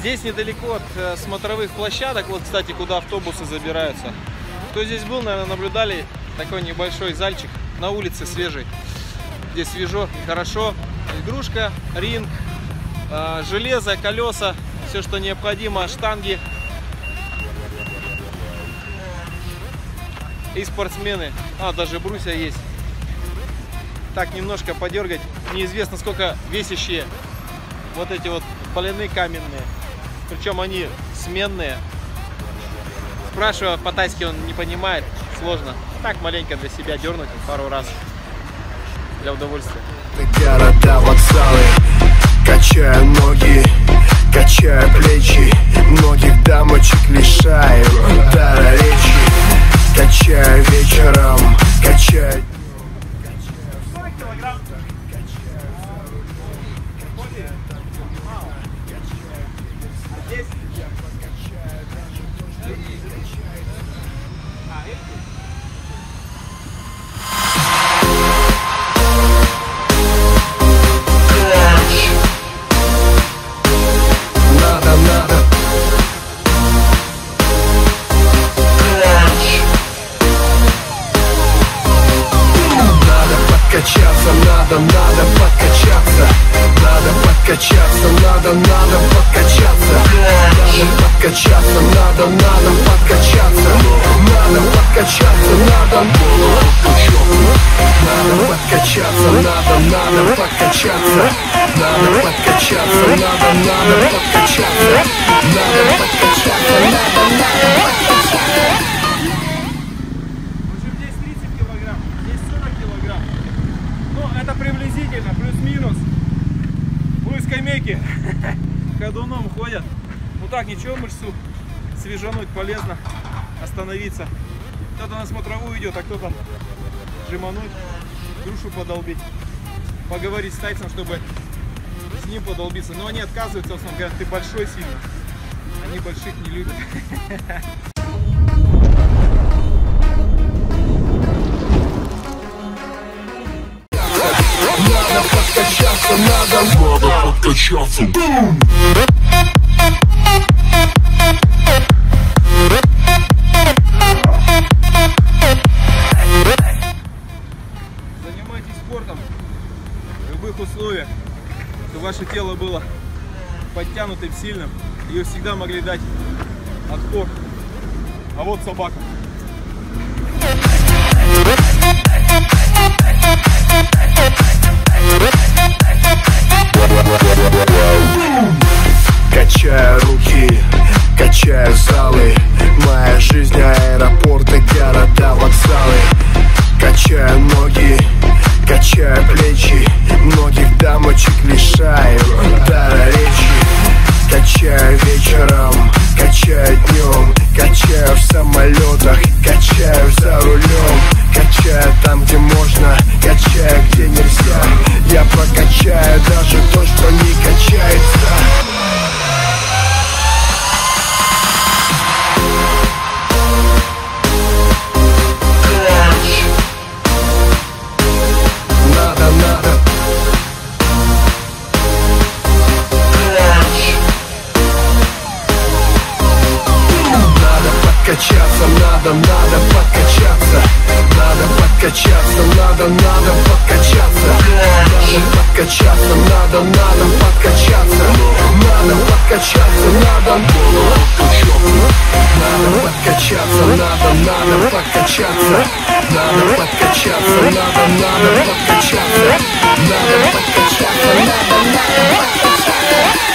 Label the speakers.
Speaker 1: Здесь недалеко от э, смотровых площадок, вот, кстати, куда автобусы забираются. Кто здесь был, наверное, наблюдали такой небольшой зальчик на улице свежий. Здесь свежо и хорошо. Игрушка, ринг, э, железо, колеса, все, что необходимо, штанги. И спортсмены. А, даже брусья есть. Так, немножко подергать. Неизвестно, сколько весящие вот эти вот поляны каменные. Причем они сменные. Спрашиваю по-тайски, он не понимает. Сложно. Так маленько для себя дернуть пару раз. Для удовольствия.
Speaker 2: Города, вокзалы Качаю ноги, качаю плечи надо, надо подкачаться Надо подкачаться, надо, надо подкачаться Надо подкачаться, надо. Надо подкачаться, надо, надо подкачаться Надо подкачаться, надо, надо подкачаться Надо подкачаться, надо, надо подкачаться
Speaker 1: скамейки ходуном ходят. Ну так, ничего, мышцу свежануть полезно, остановиться. Кто-то на смотровую идет, а кто-то жимануть, душу подолбить. Поговорить с тайцем, чтобы с ним подолбиться. Но они отказываются, в основном говорят, ты большой сильно. Они больших не любят.
Speaker 2: Надо подкачаться, надо
Speaker 3: Надо подкачаться.
Speaker 1: Занимайтесь спортом в любых условиях, чтобы ваше тело было подтянутым, сильным, и всегда могли дать отпор. А вот собака.
Speaker 2: Качаю руки, качаю залы. Моя жизнь аэропорты, города, вокзалы. Качаю ноги, качаю плечи. Многих дамочек лишаю дара речи. Качаю вечером, качаю днем. Качаю в самолетах, качаю за рулем. Качаю там, где можно, подкачаться, надо, надо подкачаться. Надо подкачаться, надо, надо подкачаться. Надо подкачаться, надо, надо подкачаться. Надо подкачаться, надо Надо подкачаться, надо, надо подкачаться. Надо подкачаться, надо, надо подкачаться. Надо подкачаться, надо,
Speaker 3: надо подкачаться.